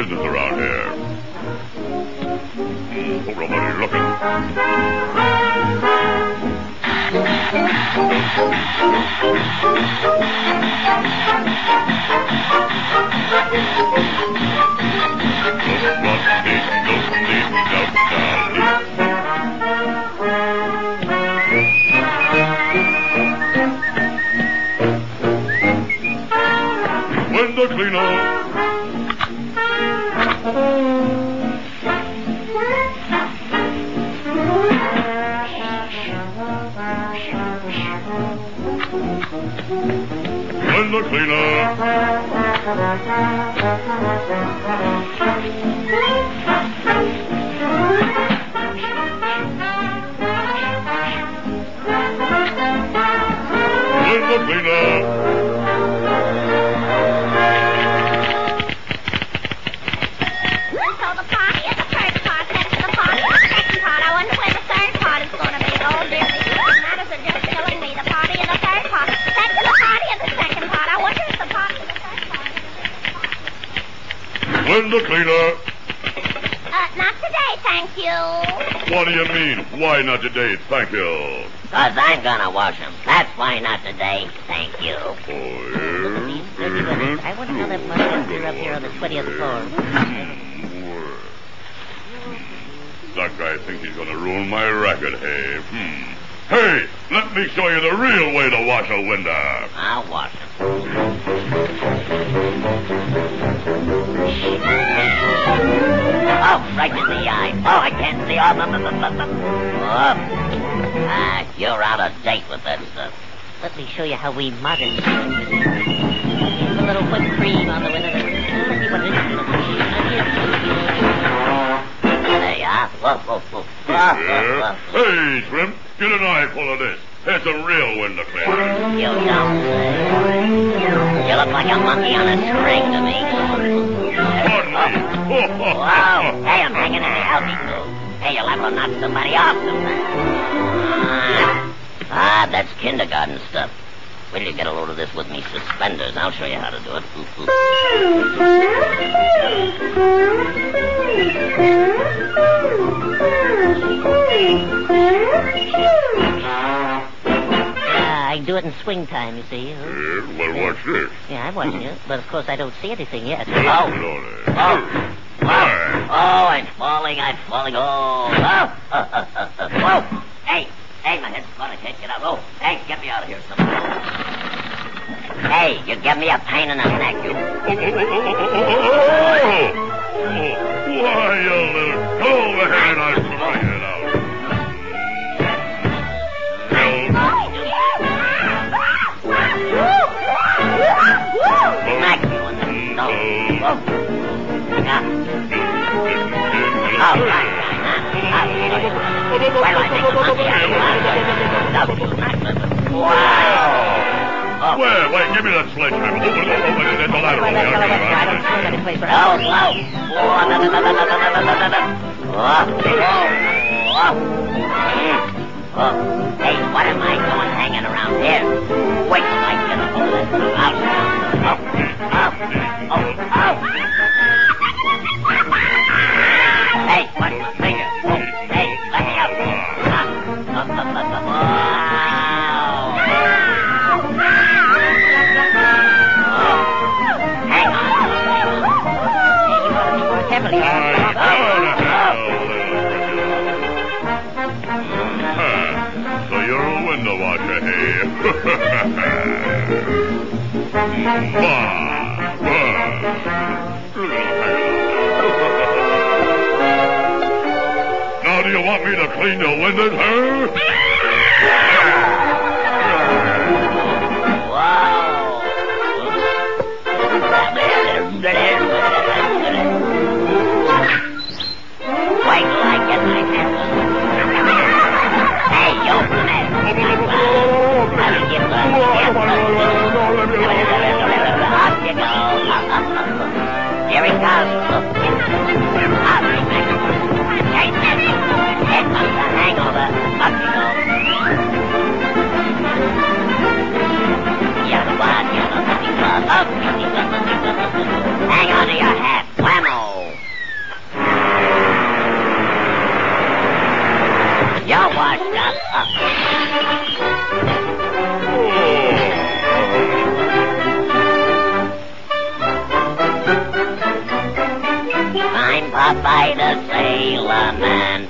business around here. Hope nobody's looking. Window cleaner. When the cleaner When the cleaner Window cleaner. Uh, not today, thank you. What do you mean? Why not today? Thank you. Cause I'm gonna wash 'em. That's why not today. Thank you. Oh, These dirty. I wouldn't know that much are up here on the 20th floor. That guy thinks he's gonna ruin my racket, hey? Hmm. Hey, let me show you the real way to wash a window. I'll wash 'em. Right in the eye. Oh, I can't see. Oh, bu- bu- bu- bu- bu- oh. Ah, you're out of date with that stuff. Let me show you how we modern. Here's a little whipped cream on the window. Let me put it in. There you are. Whoa, whoa, whoa. Whoa, whoa, Yeah. Hey, Shrimp, get an eye full of this. It's a real window cleaner. You don't say. You look like a monkey on a string to me. Whoa! Hey, I'm hanging in. Help me through. Hey, you'll have to knock somebody off sometime. Ah, ah, that's kindergarten stuff. Wait till you get a load of this with me suspenders. I'll show you how to do it. Yeah, I do it in swing time, you see. Yeah, well, watch this. Yeah, I'm watching it, but of course I don't see anything yet. Oh, oh, Oh, I'm falling, I'm falling. Oh, oh, whoa. Hey, hey, my head's gonna can't get out. Oh, hey, get me out of here, someone. Hey, you give me a pain in the neck, you. Why, you little... Go over I'll Wow. Well, wait, give me that sledgehammer. Oh, there's ladder the. Hey, what am I doing hanging around here? Wait till I get a hold of this. Out. Out. Window washer, hey? Bah. Now, do you want me to clean your windows, huh? I'm Popeye the Sailor Man.